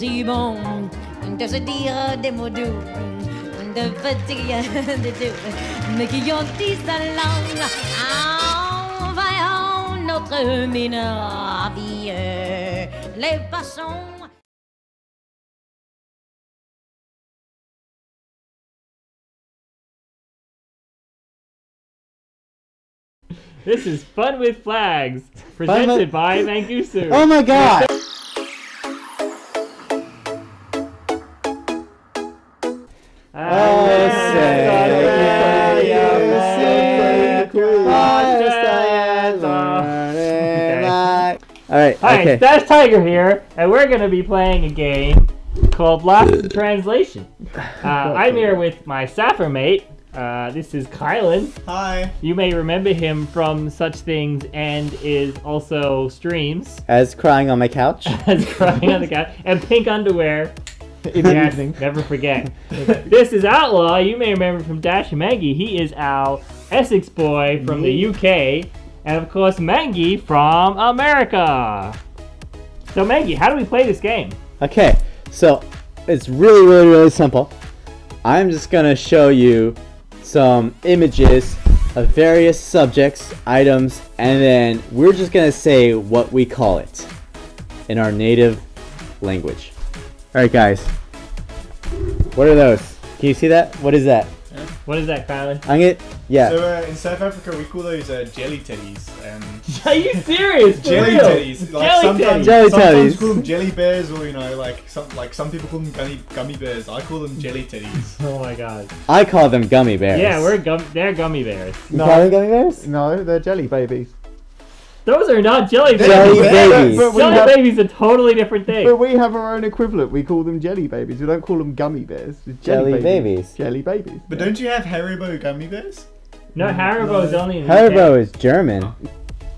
si bon de se dire des mots doux, de petits de doux, mais qui ont dit sa langue en voyant notre mine ravie. Les passants. This is Fun with Flags, presented with- by Mangusu. Oh my god! Alright, Hi, okay. Dash Tiger here, and we're going to be playing a game called Lost in Translation. Uh, I'm here with my Sapphire mate. Uh, this is Kailan. Hi. You may remember him from such things and is also streams As crying on my couch. as crying on the couch and pink underwear. in the Yes, evening. never forget. this is Outlaw. You may remember from Dash and Maggie. He is our Essex boy from the UK, and of course Mangy from America. So Mangy, how do we play this game? Okay, so it's really, really, really simple. I'm just gonna show you some images of various subjects, items, and then we're just gonna say what we call it in our native language. Alright, guys. What are those? Can you see that? What is that? What is that, Kailan? I'm gonna. Yeah. So uh, in South Africa, we call those uh, jelly teddies. Um, Are you serious? For jelly real? teddies. Like Jelly sometimes, teddies. Jelly sometimes teddies. call them jelly bears, or you know, like some like some people call them gummy gummy bears. I call them jelly teddies. Oh my god. I call them gummy bears. Yeah, we're gum. They're gummy bears. You No. call them gummy bears? No, they're jelly babies. Those are not jelly bears. Jelly babies. But we Jelly have- babies a totally different thing. But we have our own equivalent. We call them jelly babies. We don't call them gummy bears. It's Jelly babies. Jelly babies. But don't you have Haribo gummy bears? No, Haribo is only in Haribo UK. is German.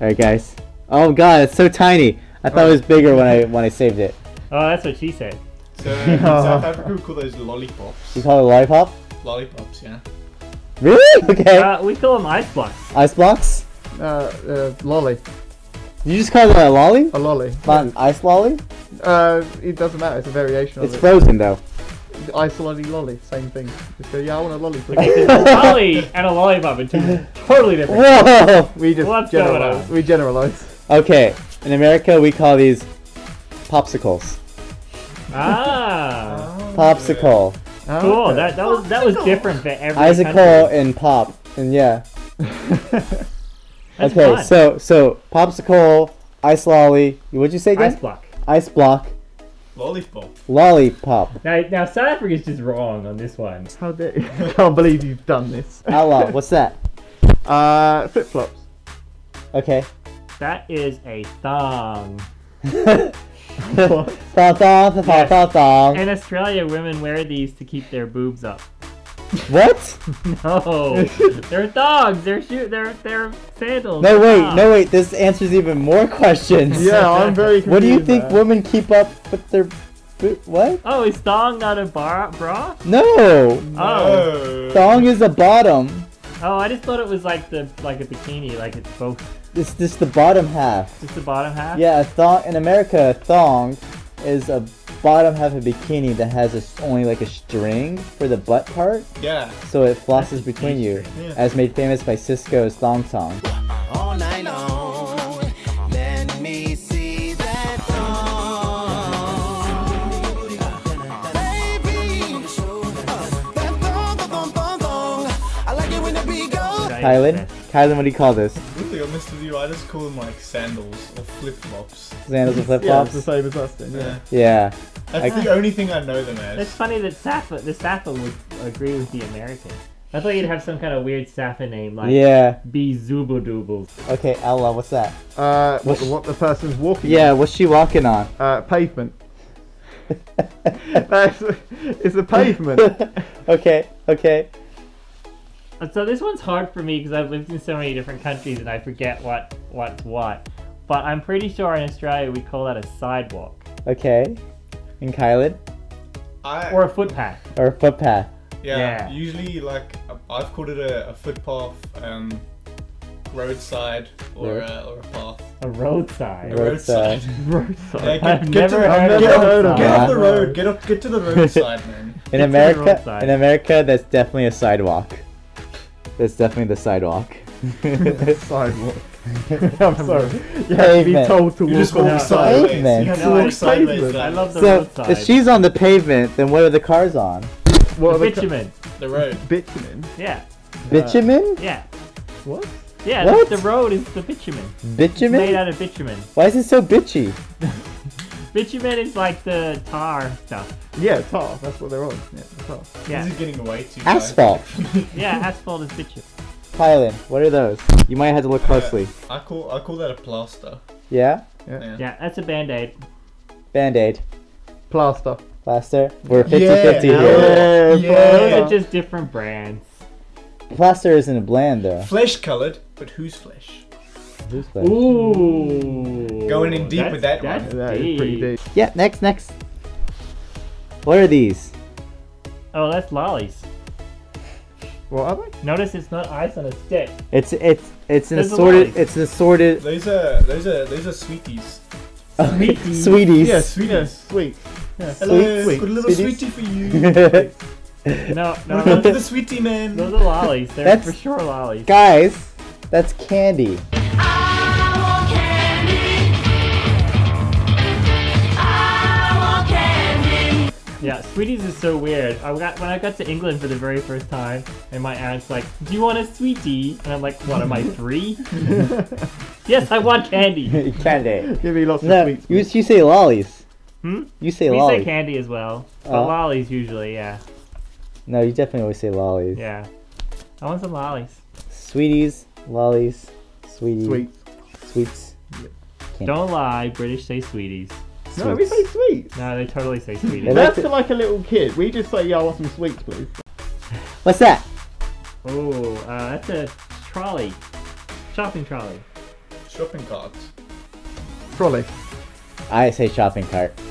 Alright, guys. Oh god, it's so tiny. I thought it was bigger when I when I saved it. Oh, that's what she said. So in South Africa, we call those lollipops. You call it lollipop? Lollipops, yeah. Really? Okay. Uh, we call them ice blocks. ice blocks? Uh, uh, lolly. You just call it a lolly? A lolly. Not an ice lolly? Uh, it doesn't matter. It's a variation It's of frozen though. It. Ice lolly lolly. Same thing. Just go, yeah, I want a lolly. please." Okay, 'cause a lolly and a lollipop are two totally different. Whoa! we just What's generalize. We generalize. Okay, in America we call these popsicles. Ah, Popsicle. Oh, cool. okay. That that was that was different for every Icicle country. and pop. And yeah. That's okay, fun. so so popsicle, ice lolly. What'd you say again? ice block. Ice block, Lollipop. lollipop. Now, now South Africa's just wrong on this one. How dare you? I can't believe you've done this. Outlaw. What's that? Uh, flip flops. Okay. That is a thong. Thong, thong, thong, Yes. thong, thong. In Australia, women wear these to keep their boobs up. What? No, they're thongs. They're shoe. They're they're sandals. No, wait, thongs. no, wait. This answers even more questions. Yeah, I'm very. What do you think man. women keep up with their what? Oh, is thong not a bar- bra? No. Oh, No. Thong is the bottom. oh, I just thought it was like the like a bikini, like it's both. It's just the bottom half. Just the bottom half. Yeah, a thong in America, a thong is a bottom half of bikini that has a s only like a string for the butt part, Yeah. so it flosses between you, Yeah. as made famous by Sisqó's thong song. all night long. Let me see that thong. Baby, that thong, thong, thong, thong, thong. I like it when the beat goes. Kailan. Kailan, what do you call this? To be honest with you, I just call them like sandals or flip flops. Sandals and flip Yeah, it's flops? the same as us then. Yeah. Yeah. Yeah. That's I- the only thing I know them It's as. funny that Safa, the Safa would agree with the American. I thought you'd have some kind of weird Safa name like Yeah. Beezubadoobles. Okay, Ella, what's that? Uh, what, what the person's walking? Yeah, what's she walking on? on. Uh, pavement. That's, it's a pavement. okay, okay. And So this one's hard for me because I've lived in so many different countries and I forget what what's what. But I'm pretty sure in Australia we call that a sidewalk Okay. And Kailan? I, or a footpath. Or a footpath. yeah, yeah. Usually, like I've called it a, a footpath, um, roadside, or Road. a, or a path. A roadside. A roadside. Roadside. Yeah, get, I've get to never the, heard get, that. off, Heard of get off the road. Get off, get to the roadside, man. In It's to the America, in America, that's definitely a sidewalk. That's definitely the sidewalk. Sidewalk. I'm sorry. You have to be told to You walk on walk the sideways. sideways. Pavement. You have to walk sideways. pavement. I love the so roadside. if she's on the pavement, then what are the cars on? What the are the bitumen. the road. bitumen? Yeah. Bitumen? Yeah. What? Yeah, What? The, the road is the bitumen. Bitumen. Made out of bitumen. Why is it so bitchy? Bitumen is like the tar stuff. Yeah, tar. That's what they're on. Yeah, tar. Yeah. This is getting away too. Asphalt. Yeah, asphalt is bitumen. Kailan, what are those? You might have to look closely. I call I call that a plaster. Yeah? Yeah. Yeah, that's a band-aid. Band-aid. Plaster. Plaster. We're 50-50 Yeah. here. Yeah, Yeah. Those are just different brands. Plaster isn't a bland though. Flesh colored, but whose flesh? Who's flesh? Ooh. Going in deep that's- with that that's one. That is pretty deep. Yeah, next, next. What are these? Oh, that's lollies. What are they? Notice it's not ice on a stick. It's it's it's an There's assorted it's an assorted Those are those are those are sweeties. sweeties. Yeah, Sweeties. Yeah, sweet. Hello, Sweet, got a little sweeties. sweetie for you. No, no, Welcome to those, the sweetie man. those are lollies. They're That's- for sure lollies. Guys, that's candy. Sweeties is so weird. I got when I got to England for the very first time, and my aunt's like, "Do you want a sweetie?" And I'm like, "What? Am I three? yes, I want candy." candy. Give me lots of sweets. you, you say lollies. Hmm? You say We say candy as well, but Oh. lollies usually. Yeah, No, you definitely always say lollies. yeah. I want some lollies. Sweeties, lollies, sweeties, Sweets. sweets. Candy. Don't lie, British say sweeties. No, we say sweets. No, they totally say sweets. They like That's to- to like a little kid. We just say, yeah, I want some sweets, please. What's that? Oh, uh, that's a trolley, shopping trolley. Shopping cart. Trolley. I say shopping cart.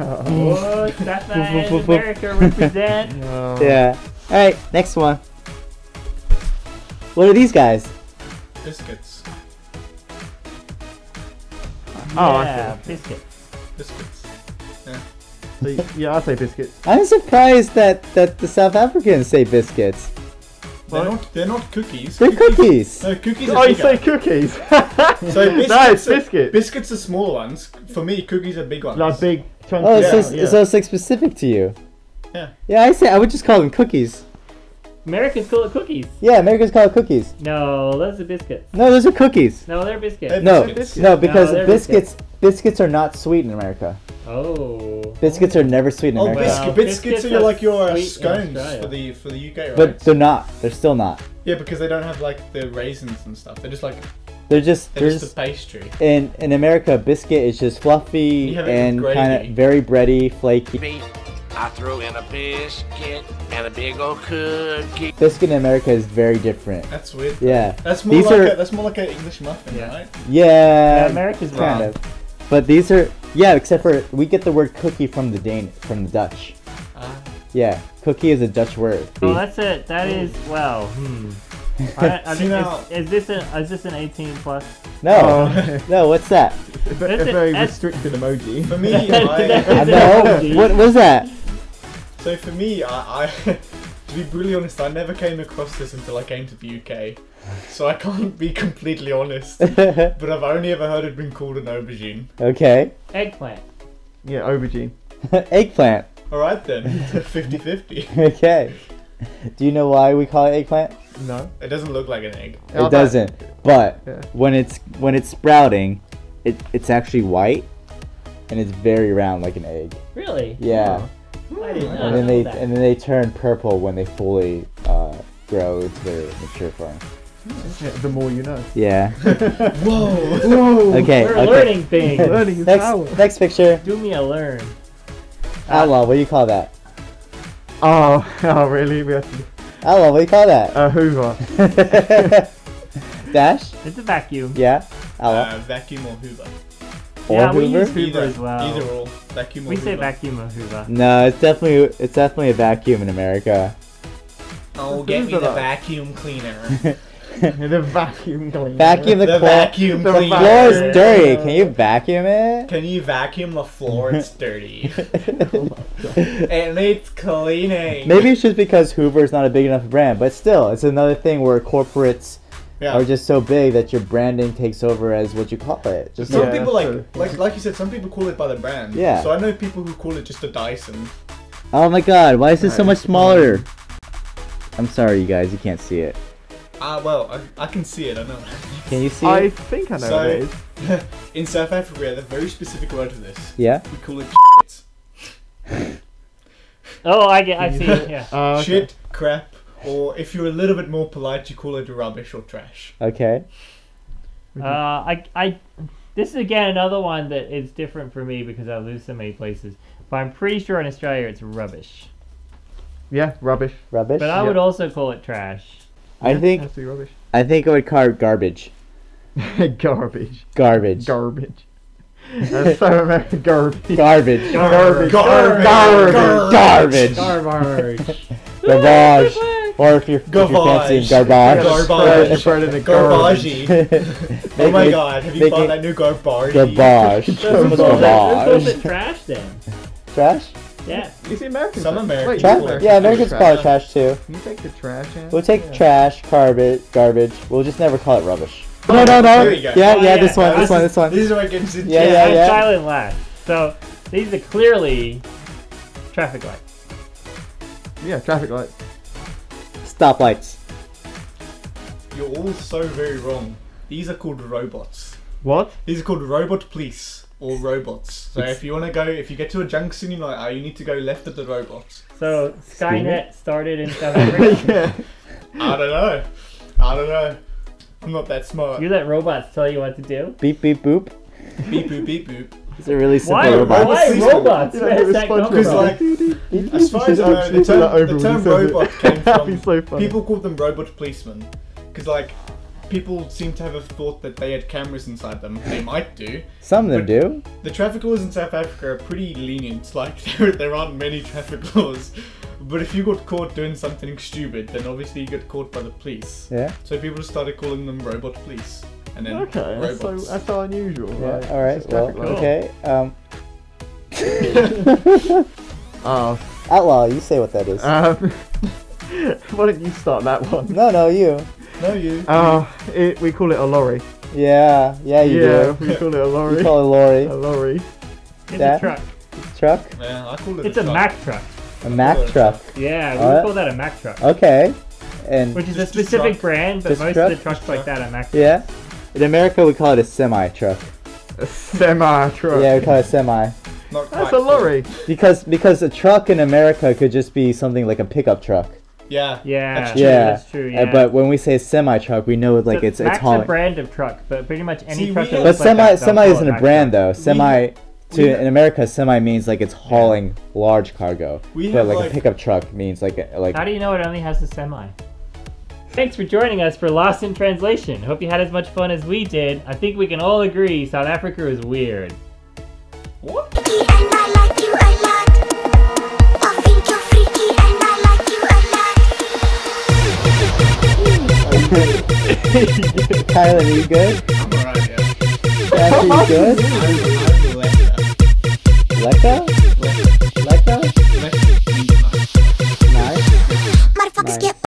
Oh, that's nice. America represent. Uh, Yeah. All right, next one. What are these guys? Biscuits. Oh, I yeah, biscuits. Biscuits. So, yeah, I say biscuits. I'm surprised that that the South Africans say biscuits. They're What? not they're not cookies. They're cookies. No, cookies are Oh, you bigger. say cookies? So biscuits, no, it's are, biscuits. biscuits are small ones. For me, cookies are big ones. Like big chunky. Oh, Yeah, so, it's- yeah. so it's like specific to you. Yeah. Yeah, I say I would just call them cookies. Americans call it cookies. Yeah, Americans call it cookies. No, those are biscuits. No, those are cookies. No, they're biscuits. They're No, biscuits. no, because they're biscuits biscuits are not sweet in America. Oh. Biscuits are never sweet in Oh, America. Well, biscuit, biscuits, biscuits are are like your uh, sweet in scones for the for the UK, right? But they're not. They're still not. yeah, because they don't have like the raisins and stuff. They're just like They're just they're they're just, just a pastry. in in America. Biscuit is just fluffy You have it with and kind of very bready, flaky. I throw in a biscuit and a big old cookie. Biscuit in America is very different. That's weird. Yeah. That's more These like are- a, that's more like an English muffin, Yeah. right? Yeah. Yeah, America's kind wrong. of. But these are yeah, except for we get the word cookie from the Dane from the Dutch. Ah. Yeah, cookie is a Dutch word. Oh, that's it. That is well. Hmm. I, I See think now- is, is this a is this an 18 plus? no, Oh. no, what's that? A, a That's it, very restricted emoji. For me, That's- I, I know. What was that? so for me, I, I to be brutally honest, I never came across this until I came to the UK. So I can't be completely honest. But I've only ever heard it being called an aubergine. okay, Eggplant. Yeah, aubergine. eggplant. Alright then, 50-50. Okay. Do you know why we call it eggplant? No. It doesn't look like an egg. Oh, it that- doesn't. But Yeah. when it's when it's sprouting, it it's actually white, and it's very round like an egg. Really? Yeah. I did not and then they that. and then they turn purple when they fully uh, grow into their mature form. Yeah, the more you know. Yeah. Whoa! Whoa! Okay. We're okay. learning things. Learning is power. Next next picture. Do me a learn. Outlaw. What do you call that? Oh, oh, really? We have to. Outlaw. What do you call that? Uh, Hoover. Dash. It's a vacuum. Yeah. Outlaw. Uh, vacuum or Hoover? Or yeah, we use Hoover either, as well. Either or. Vacuum or we say vacuum or Hoover. No, it's definitely it's definitely a vacuum in America. Oh, get me the vacuum cleaner. the vacuum cleaner. Vacuum the, The floor. vacuum The cleaner. floor is dirty. Can you vacuum it? Can you vacuum the floor? It's dirty. it needs cleaning. Maybe it's just because Hoover's not a big enough brand, but still, it's another thing where corporates Yeah. are just so big that your branding takes over as what you call it. Just Some Yeah, people like, true. like, like you said, some people call it by the brand. Yeah. So I know people who call it just a Dyson. oh my god, why is this so much smaller? I'm sorry, you guys, you can't see it. Ah, well, I, I can see it. I know. Can you see I it? think I know So- what it is. In South Africa, we have a very specific word for this. Yeah. We call it shit. Oh, I get. I see. it, Yeah. Uh, okay. Shit, crap, or if you're a little bit more polite, you call it rubbish or trash. Okay. Uh, I, I, this is again another one that is different for me because I lose so many places. But I'm pretty sure in Australia it's rubbish. Yeah, rubbish. Rubbish. But I would also call it trash. I think Absolutely rubbish. I think I would call it garbage. garbage. Garbage. Garbage. That's so American. Garbage. Garbage. Garbage. Garbage. Garbage. Garbage. Or if you're, if you're fancy, Garbage. garbage. Garbage. Spread the garbage. Garbage. Oh my Make- god, have you make found that new garbage? Garbage. Let's call it- let's it trash then. Trash? Yeah. Is it American? Some trash? American Trash? Yeah, Americans call it trash too. Can you take the trash out? We'll take Yeah. trash, garbage, garbage. We'll just never call it rubbish. Oh, no, no, no. There you go. Yeah, Oh, yeah, yeah. this one, This this one, this one. This is where it gets into Yeah, Yeah, yeah, yeah. silent laugh. So these are clearly traffic lights. Yeah, traffic light. Stoplights. You're all so very wrong. These are called robots. What? These are called robot police or robots. So if you want to go, if you get to a junction, you're like, oh, you need to go left of the robots. So Skynet started in South Africa. yeah. I don't know. I don't know. I'm not that smart. you let robots tell you what to do. Beep, beep, boop. beep boop beep boop. It's a really simple Why? robot. Why Please- robots? You know, Where it does was that come Because, from? like, as far as I know, the term, the term he says it. robot came That'd from. so. People called them robot policemen. Because, like, people seem to have a thought that they had cameras inside them. They might do. Some of them do. The traffic laws in South Africa are pretty lenient. Like, there, there aren't many traffic laws. But if you got caught doing something stupid, then obviously you get caught by the police. Yeah. So people started calling them robot police. And then Okay, that's so, that's so unusual. Yeah. like, All right. Well. traffic. Okay. Um. Oh, Outlaw, you say what that is. um, why don't you start that one? no, no, you. no, you. Oh, it, we call it a lorry. Yeah. Yeah, you yeah, do. we call it a lorry. You call it a lorry. a lorry. It's Yeah. a truck. Truck. yeah, I call it It's a truck. Mack truck. A Mack Call truck. Yeah, we Uh, would call that a Mack truck. Okay. And Which is a specific truck. brand, but Just most truck? of the trucks Just like that are Mack. yeah. In America, we call it a semi truck. A semi truck. Yeah, we call it semi. Not That's a lorry. Because because a truck in America could just be something like a pickup truck. Yeah. Yeah, That's true. Yeah. that's true. Uh, Yeah. but when we say semi truck, we know like So it's it's Mack's a brand of truck, but pretty much any See, truck we that have- But looks like semi that, semi isn't a brand truck. though. Semi to we- in America, semi means like it's hauling large cargo. We but have, like, like- a pickup truck means like a, like How do you know it only has a semi? Thanks for joining us for Lost in Translation. Hope you had as much fun as we did. I think we can all agree South Africa is weird. What? and I like you a lot. I think you're freaky and I like you a lot. Kailan, are you good? I'm alright, yeah. Ashley, you good? Alexa. Lecca?